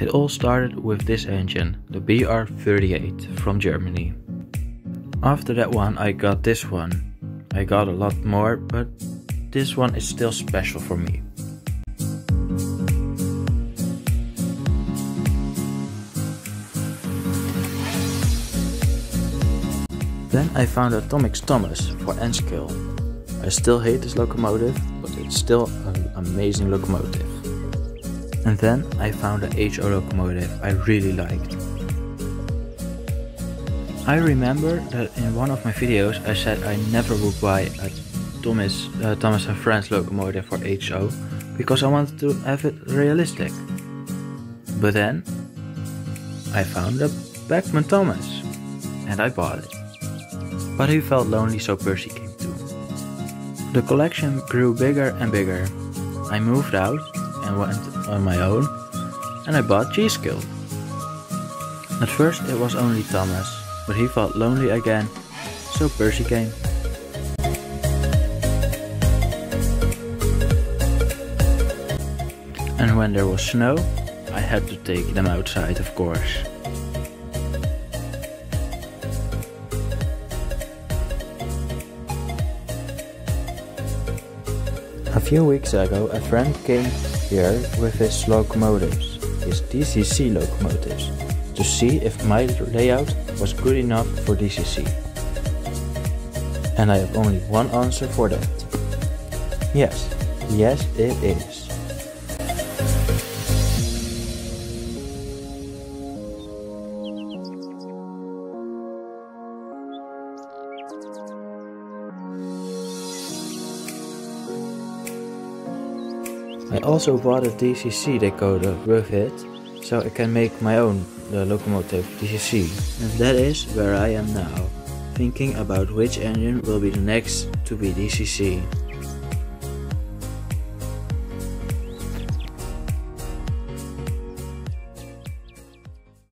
It all started with this engine, the BR38 from Germany. After that one I got this one. I got a lot more, but this one is still special for me. Then I found a Tomix Thomas for N-Scale. I still hate this locomotive, but it's still an amazing locomotive. And then I found a HO locomotive I really liked. I remember that in one of my videos I said I never would buy a Thomas, uh, Thomas and Friends locomotive for HO because I wanted to have it realistic. But then I found a Bachmann Thomas and I bought it. But he felt lonely so Percy came too. The collection grew bigger and bigger. I moved out and went on my own and I bought G-Scale. At first it was only Thomas, but he felt lonely again, so Percy came. And when there was snow, I had to take them outside of course. A few weeks ago, a friend came here with his locomotives, his DCC locomotives, to see if my layout was good enough for DCC. And I have only one answer for that. Yes, yes it is. I also bought a DCC decoder with it, so I can make my own the locomotive DCC. And that is where I am now, thinking about which engine will be the next to be DCC.